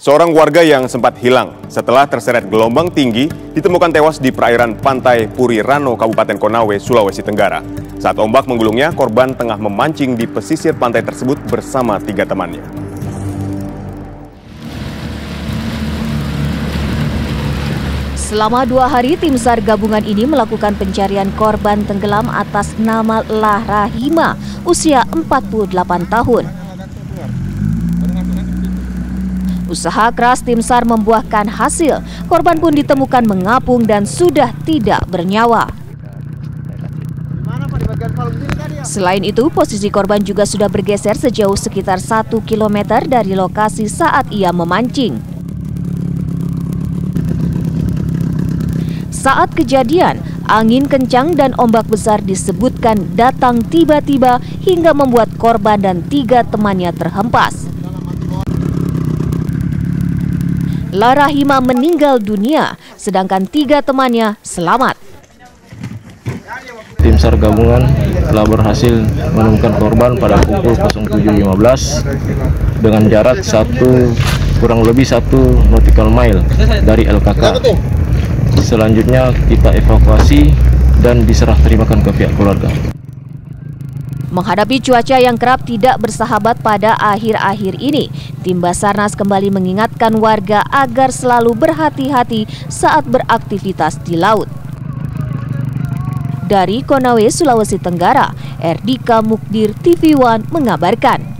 Seorang warga yang sempat hilang setelah terseret gelombang tinggi ditemukan tewas di perairan pantai Puri Rano, Kabupaten Konawe, Sulawesi Tenggara. Saat ombak menggulungnya, korban tengah memancing di pesisir pantai tersebut bersama tiga temannya. Selama dua hari, tim SAR gabungan ini melakukan pencarian korban tenggelam atas nama Lah Rahima, usia 48 tahun. Usaha keras tim SAR membuahkan hasil. Korban pun ditemukan mengapung dan sudah tidak bernyawa. Selain itu, posisi korban juga sudah bergeser sejauh sekitar 1 km dari lokasi saat ia memancing. Saat kejadian, angin kencang dan ombak besar disebutkan datang tiba-tiba hingga membuat korban dan tiga temannya terhempas. Larahima meninggal dunia, sedangkan tiga temannya selamat. Tim SAR gabungan telah berhasil menemukan korban pada pukul 07.15 dengan jarak satu kurang lebih satu nautical mile dari LKK. Selanjutnya kita evakuasi dan diserah terimakan ke pihak keluarga. Menghadapi cuaca yang kerap tidak bersahabat pada akhir-akhir ini, tim Basarnas kembali mengingatkan warga agar selalu berhati-hati saat beraktivitas di laut. Dari Konawe, Sulawesi Tenggara, Erdika Mukdir TV One mengabarkan.